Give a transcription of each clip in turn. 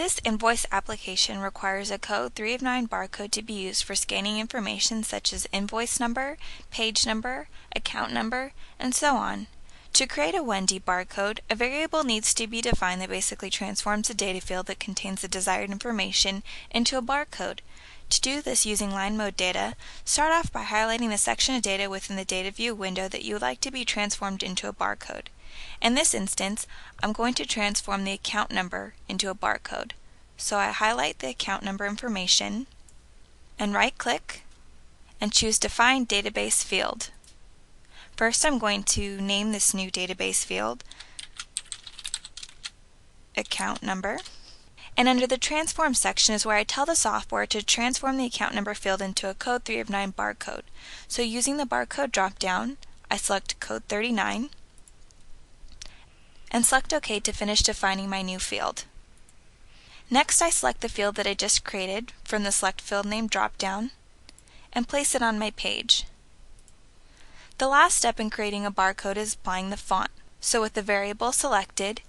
This invoice application requires a code 3 of 9 barcode to be used for scanning information such as invoice number, page number, account number, and so on. To create a 1D barcode, a variable needs to be defined that basically transforms a data field that contains the desired information into a barcode. To do this using line mode data, start off by highlighting the section of data within the data view window that you would like to be transformed into a barcode. In this instance, I'm going to transform the account number into a barcode. So I highlight the account number information and right click and choose Define Database Field. First I'm going to name this new database field account number. And under the transform section is where I tell the software to transform the account number field into a code 3 of 9 barcode. So using the barcode drop down, I select code 39 and select OK to finish defining my new field. Next I select the field that I just created from the Select Field Name drop-down and place it on my page. The last step in creating a barcode is applying the font. So with the variable selected,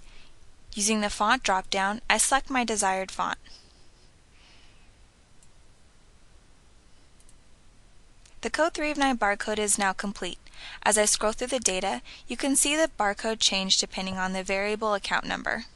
using the font drop-down, I select my desired font. The Code 3 of 9 barcode is now complete. As I scroll through the data, you can see the barcode change depending on the variable account number.